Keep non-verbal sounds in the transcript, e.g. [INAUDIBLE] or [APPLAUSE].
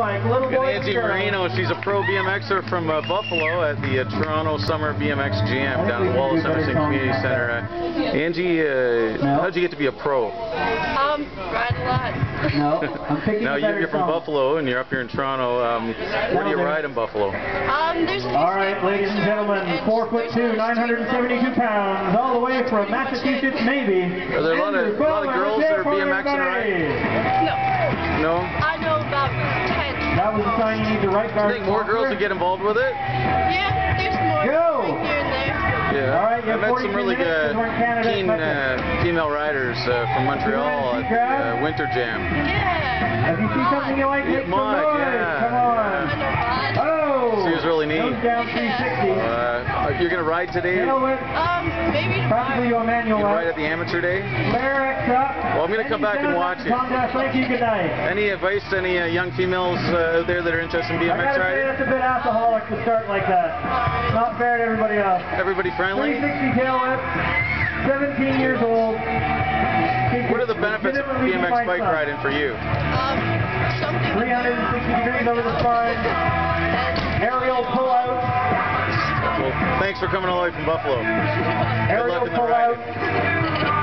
like? Little And Angie and girls. Marino, she's a pro BMXer from uh, Buffalo at the uh, Toronto Summer BMX Jam down at Wallace Emerson Community Center. Uh, Angie, uh, how'd you get to be a pro? Um, ride a lot. No, I'm [LAUGHS] picking Now you- better you're from song. Buffalo and you're up here in Toronto. Um, what do you ride in Buffalo? Um, there's a few All right, ladies and gentlemen, four foot two, 972 pounds, all the way from Massachusetts, maybe. Are there a lot of- Andrew lot of girls let's that are it for BMXing, everybody. No, No? That was the sign you need to write I guard. think more girls would get involved with it. Yeah, there's more Go! here and there. Yeah. All right, you I met some really minutes to join Canada at keen uh, female riders uh, from Montreal at the uh, Winter Jam. Yeah. If you see something you like, make some Mud, noise. yeah. Come on. know Oh! She was really neat. Goes down 360. Uh, you're gonna ride today? You Tail whip, Um, maybe possibly tomorrow. go manual gonna ride at the amateur day? Lyrics up. I'm gonna come back and watch it. Thank you. Good night. Any advice to any uh, young females uh, out there that are interested in BMX riding? that's a bit alcoholic to start like that. Not fair to everybody else. Everybody friendly? 360 tail whip. 17 years old. What are the benefits of BMX bike son. riding for you? Um, something. 360 degrees over the spine. Aerial pull out. Well, thanks for coming all the way from Buffalo. Aerial luck in the pull out.